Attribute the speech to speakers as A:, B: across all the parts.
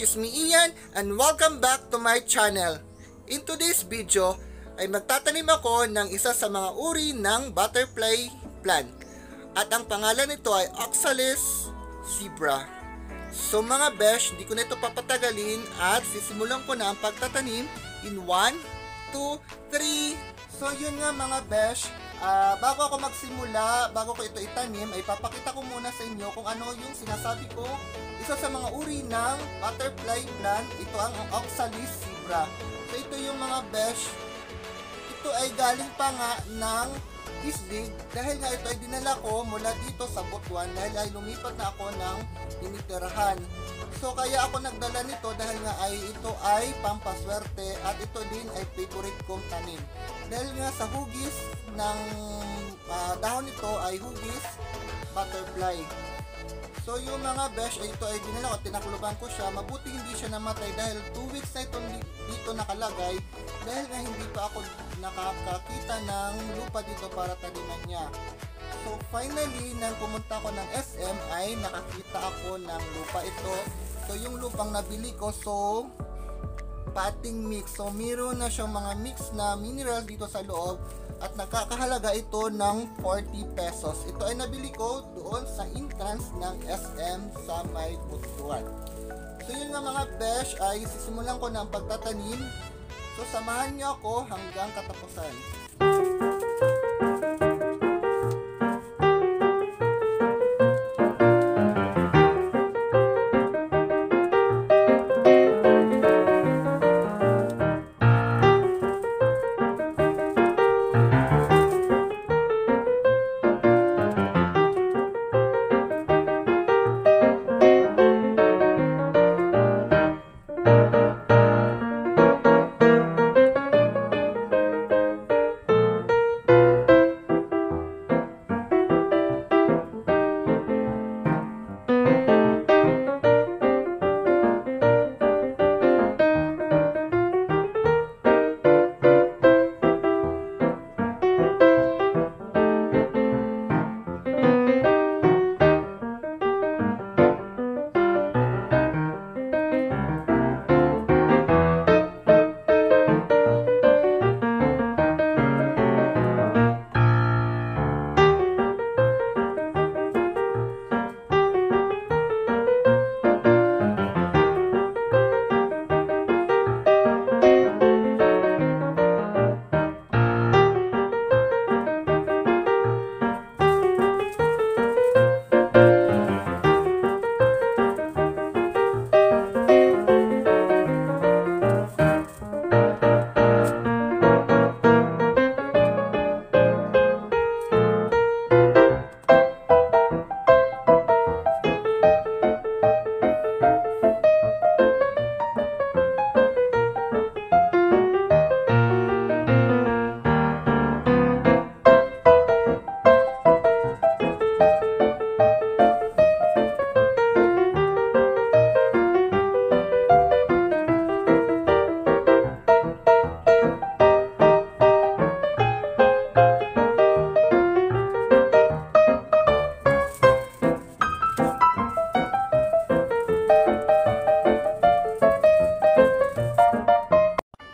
A: is me Ian and welcome back to my channel. In today's video ay magtatanim ako ng isa sa mga uri ng butterfly plant at ang pangalan nito ay Oxalis zebra. So mga besh, hindi ko na ito papatagalin at sisimulan ko na ang pagtatanim in 1, 2, 3. So yun nga mga besh, Ah, bago ako magsimula, bago ko ito itanim, ay papakita ko muna sa inyo kung ano yung sinasabi ko. Isa sa mga uri ng butterfly plant, ito ang Oxalis zebra. So ito yung mga besh. Ito ay galing pa nga ng isdig dahil nga ito ay dinala ko mula dito sa Butuan dahil ay lumipat na ako ng tinitirahan. So kaya ako nagdala nito dahil nga ay ito ay pampaswerte at ito din ay favorite kong tanim. Dahil nga sa hugis ng uh, dahon nito ay hugis butterfly. So yung mga besh ito ay dinala ko, tinakluban ko siya. Mabuti hindi siya namatay dahil 2 weeks na ito dito nakalagay dahil nga hindi pa ako nakakakita ng lupa dito para taniman niya. So finally, nang pumunta ako ng SM ay nakakita ako ng lupa ito. So yung lupang nabili ko, so potting mix. So meron na siyang mga mix na mineral dito sa loob at nakakahalaga ito ng 40 pesos. Ito ay nabili ko doon sa entrance ng SM sa may Butuan. So yun nga mga besh ay sisimulan ko ng pagtatanim. So samahan niyo ako hanggang katapusan.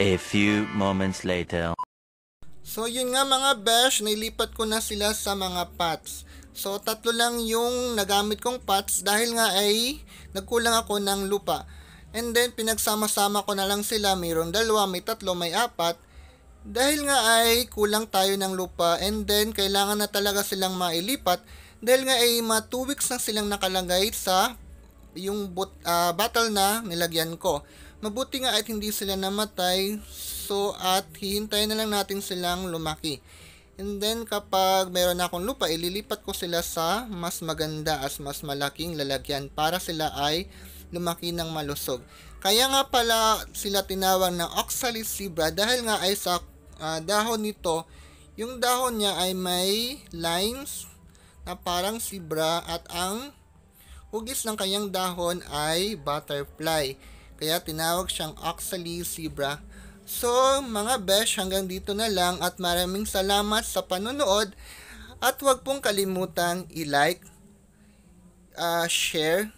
B: A few moments later.
A: So yun nga mga besh, nailipat ko na sila sa mga pots. So tatlo lang yung nagamit kong pots dahil nga ay nagkulang ako ng lupa. And then pinagsama-sama ko na lang sila, mayroong dalawa, may tatlo, may apat. Dahil nga ay kulang tayo ng lupa and then kailangan na talaga silang mailipat dahil nga ay ma 2 weeks na silang nakalagay sa yung but, uh, battle na nilagyan ko. Mabuti nga at hindi sila namatay. So at hihintayin na lang natin silang lumaki. And then kapag meron na akong lupa, ililipat ko sila sa mas maganda as mas malaking lalagyan para sila ay lumaki ng malusog. Kaya nga pala sila tinawag na Oxalis zebra dahil nga ay sa uh, dahon nito, yung dahon niya ay may lines na parang zebra at ang hugis ng kanyang dahon ay butterfly. Kaya tinawag siyang Oxalis zebra. So, mga besh, hanggang dito na lang at maraming salamat sa panonood at huwag pong kalimutang i-like, uh, share,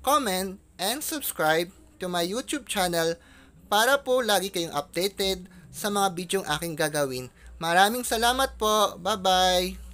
A: comment, and subscribe to my YouTube channel para po lagi kayong updated sa mga bidyong aking gagawin. Maraming salamat po. Bye-bye!